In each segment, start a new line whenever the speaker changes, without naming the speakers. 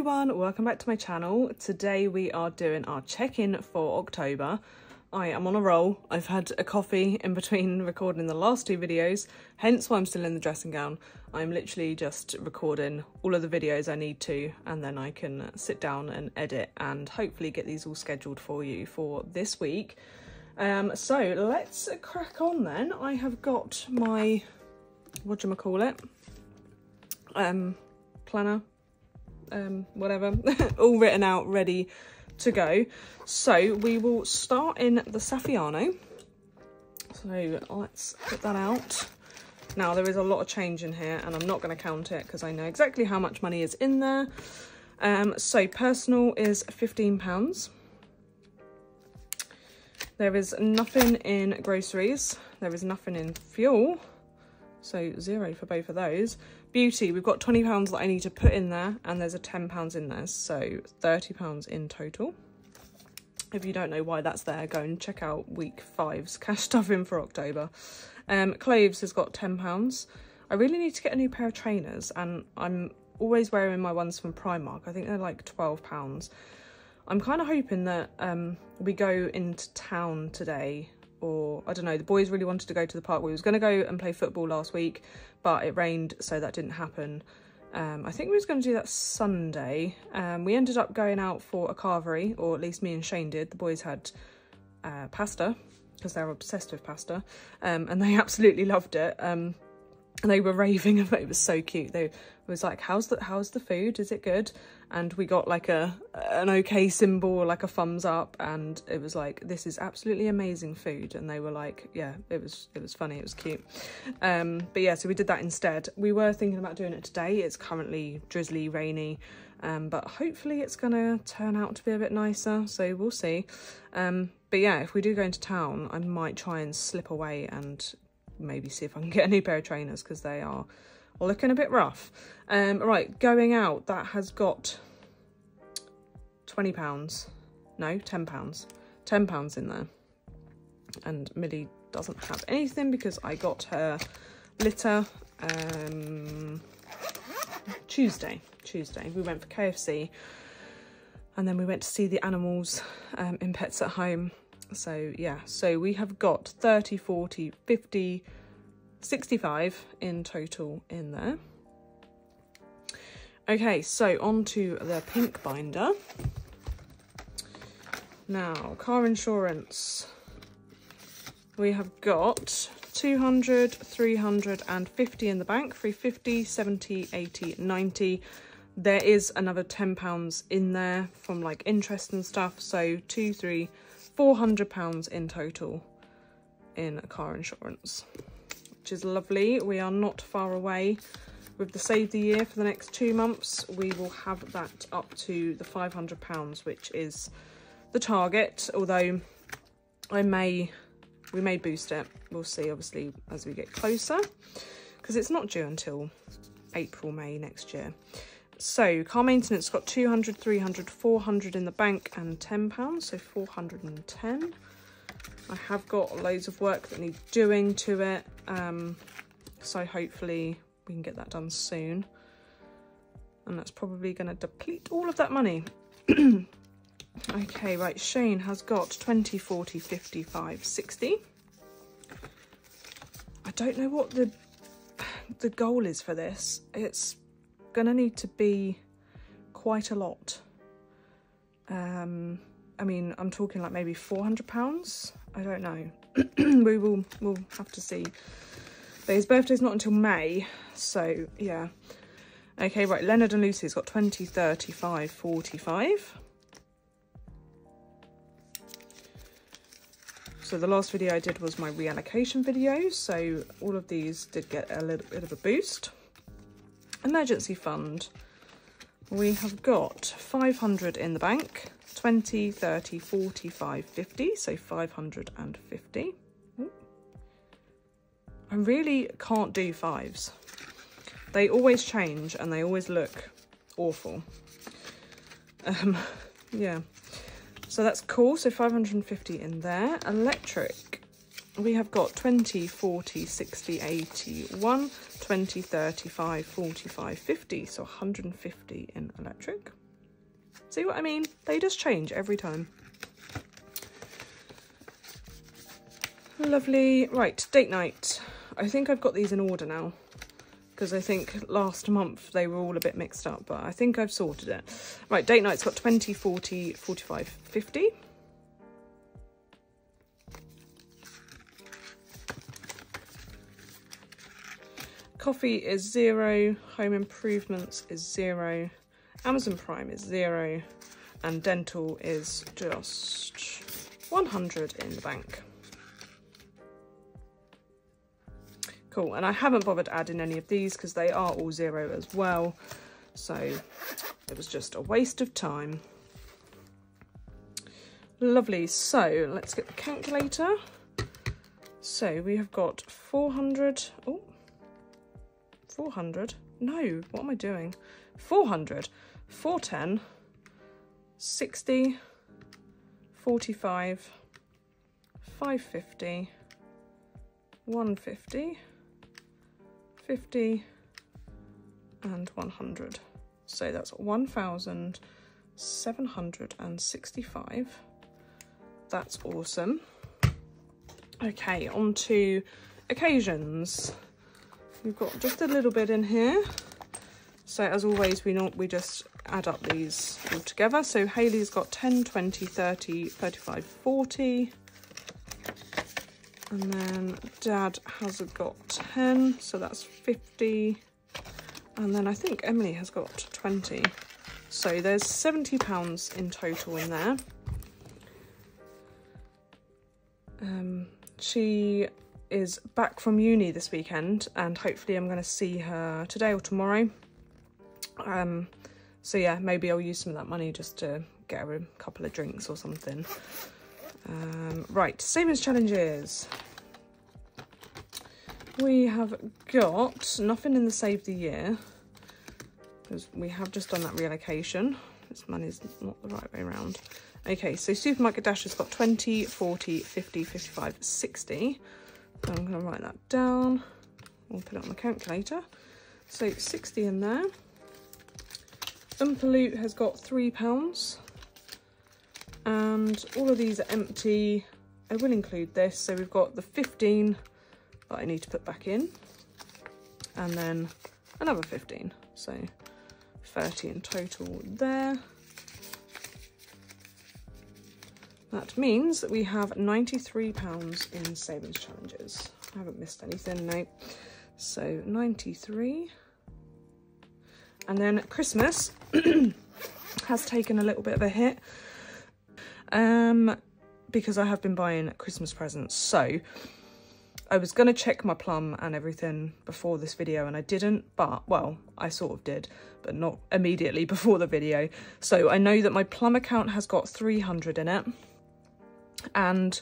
everyone, welcome back to my channel. Today we are doing our check-in for October. I am on a roll. I've had a coffee in between recording the last two videos, hence why I'm still in the dressing gown. I'm literally just recording all of the videos I need to and then I can sit down and edit and hopefully get these all scheduled for you for this week. Um, so let's crack on then. I have got my, what do I call it? Um, planner, um, whatever, all written out, ready to go. So we will start in the Saffiano. So let's put that out. Now there is a lot of change in here and I'm not going to count it because I know exactly how much money is in there. Um, so personal is £15. There is nothing in groceries. There is nothing in fuel. So zero for both of those. Beauty, we've got £20 that I need to put in there and there's a £10 in there. So £30 in total. If you don't know why that's there, go and check out week five's cash stuffing for October. Um, Clothes has got £10. I really need to get a new pair of trainers and I'm always wearing my ones from Primark. I think they're like £12. I'm kind of hoping that um, we go into town today or I don't know, the boys really wanted to go to the park. We was going to go and play football last week, but it rained, so that didn't happen. Um, I think we was going to do that Sunday. Um, we ended up going out for a carvery, or at least me and Shane did. The boys had uh, pasta, because they're obsessed with pasta, um, and they absolutely loved it. And they were raving about it. It was so cute. They was like, "How's the how's the food? Is it good?" And we got like a an okay symbol, like a thumbs up, and it was like, "This is absolutely amazing food." And they were like, "Yeah, it was it was funny. It was cute." Um, but yeah, so we did that instead. We were thinking about doing it today. It's currently drizzly, rainy. Um, but hopefully it's gonna turn out to be a bit nicer so we'll see um, but yeah if we do go into town I might try and slip away and maybe see if I can get a new pair of trainers because they are looking a bit rough. Um, right, going out, that has got £20. No, £10. £10 in there. And Millie doesn't have anything because I got her litter um, Tuesday. Tuesday. We went for KFC and then we went to see the animals um, in Pets at Home. So yeah, so we have got 30, 40, 50, 65 in total in there. Okay, so on to the pink binder. Now, car insurance. We have got 200, 350 in the bank, 350, 70, 80, 90. There is another £10 in there from like interest and stuff. So two, three, four hundred pounds in total in car insurance, which is lovely. We are not far away with the Save the Year for the next two months. We will have that up to the £500, which is the target, although I may, we may boost it. We'll see, obviously, as we get closer, because it's not due until April, May next year. So car maintenance got 200, 300, 400 in the bank and £10, so 410. I have got loads of work that need doing to it, um, so hopefully we can get that done soon. And that's probably going to deplete all of that money. okay, right, Shane has got 20, 40, 55, 60. I don't know what the the goal is for this. It's to need to be quite a lot. Um, I mean, I'm talking like maybe 400 pounds. I don't know. we will we'll have to see. But his birthday's not until May, so yeah. Okay, right, Leonard and Lucy's got 20, 35, 45. So the last video I did was my reallocation video, so all of these did get a little bit of a boost. Emergency fund. We have got 500 in the bank, 20, 30, 45, 50, so 550. I really can't do fives. They always change and they always look awful. Um, yeah, so that's cool. So 550 in there. Electric, we have got 20, 40, 60, 81, 20, 35, 45, 50. So 150 in electric. See what I mean? They just change every time. Lovely. Right, date night. I think I've got these in order now because I think last month they were all a bit mixed up, but I think I've sorted it. Right, date night's got 20, 40, 45, 50. Coffee is zero, home improvements is zero, Amazon Prime is zero, and dental is just 100 in the bank. Cool, and I haven't bothered adding any of these because they are all zero as well. So it was just a waste of time. Lovely, so let's get the calculator. So we have got 400, oh, 400. No, what am I doing? 400, 410, 60, 45, 550, 150, 50, and 100. So that's 1,765. That's awesome. Okay, on to occasions. We've got just a little bit in here. So as always, we know we just add up these all together. So Haley's got 10, 20, 30, 35, 40. And then Dad has got 10, so that's 50. And then I think Emily has got 20. So there's 70 pounds in total in there. Um, she is back from uni this weekend and hopefully I'm going to see her today or tomorrow. Um, so yeah, maybe I'll use some of that money just to get her a couple of drinks or something. Um, right, savings challenges. We have got nothing in the save the year because we have just done that reallocation. This money's not the right way around. Okay, so Supermarket Dash has got 20, 40, 50, 55, 60. So I'm going to write that down. We'll put it on the calculator. So 60 in there. Umpaloot has got £3. And all of these are empty. I will include this. So we've got the 15 that I need to put back in. And then another 15. So 30 in total there. That means that we have £93 in savings challenges. I haven't missed anything, no. So 93. And then Christmas has taken a little bit of a hit um, because I have been buying Christmas presents. So I was going to check my plum and everything before this video and I didn't, but, well, I sort of did, but not immediately before the video. So I know that my plum account has got 300 in it and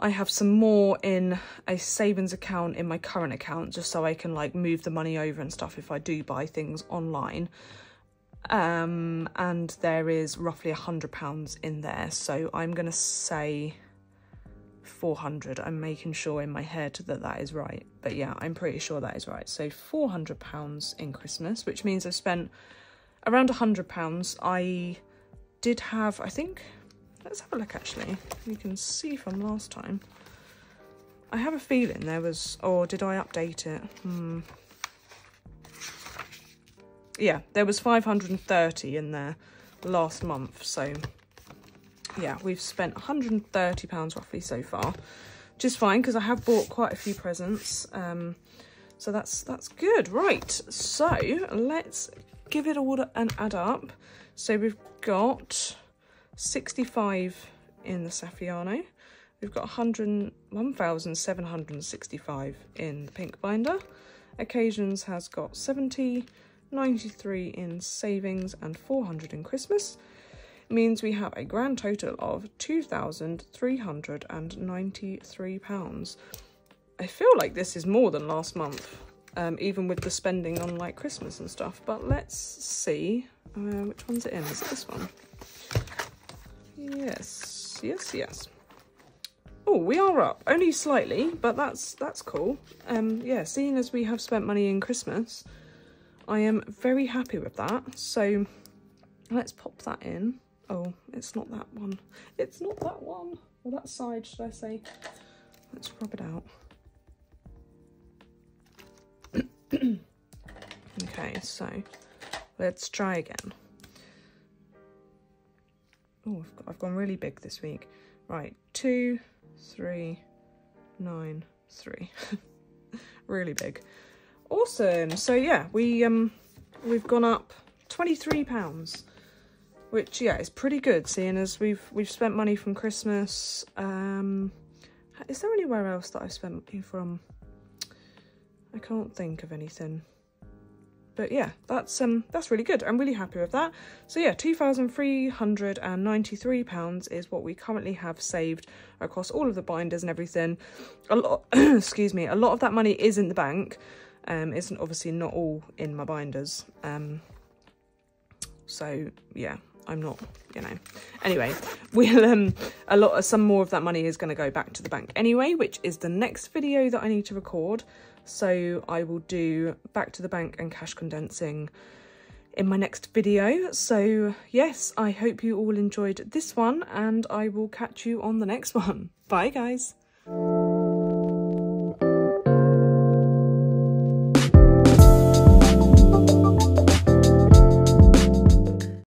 I have some more in a savings account in my current account just so I can like move the money over and stuff if I do buy things online. Um, and there is roughly a hundred pounds in there. So I'm going to say 400. I'm making sure in my head that that is right. But yeah, I'm pretty sure that is right. So 400 pounds in Christmas, which means I've spent around a hundred pounds. I did have, I think, Let's have a look actually. You can see from last time. I have a feeling there was, or did I update it? Hmm. Yeah, there was 530 in there last month. So yeah, we've spent 130 pounds roughly so far, which is fine because I have bought quite a few presents. Um, so that's that's good. Right, so let's give it all an add up. So we've got 65 in the Saffiano. We've got 1,765 in the pink binder. Occasions has got 70, 93 in savings and 400 in Christmas. It means we have a grand total of £2,393. I feel like this is more than last month, um, even with the spending on like Christmas and stuff. But let's see, uh, which one's it in? Is it this one? Yes, yes, yes. Oh, we are up, only slightly, but that's that's cool. Um, yeah, seeing as we have spent money in Christmas, I am very happy with that. So let's pop that in. Oh, it's not that one. It's not that one. Or that side, should I say. Let's rub it out. okay, so let's try again. Oh, I've, I've gone really big this week. Right, two, three, nine, three. really big. Awesome. So yeah, we um we've gone up 23 pounds which yeah is pretty good seeing as we've we've spent money from christmas um is there anywhere else that i've spent money from i can't think of anything but yeah that's um that's really good. I'm really happy with that. So yeah 2393 pounds is what we currently have saved across all of the binders and everything. A lot excuse me a lot of that money is in the bank. Um isn't obviously not all in my binders. Um so yeah I'm not, you know. Anyway, we'll um a lot of some more of that money is going to go back to the bank anyway, which is the next video that I need to record. So I will do back to the bank and cash condensing in my next video. So yes, I hope you all enjoyed this one and I will catch you on the next one. Bye guys.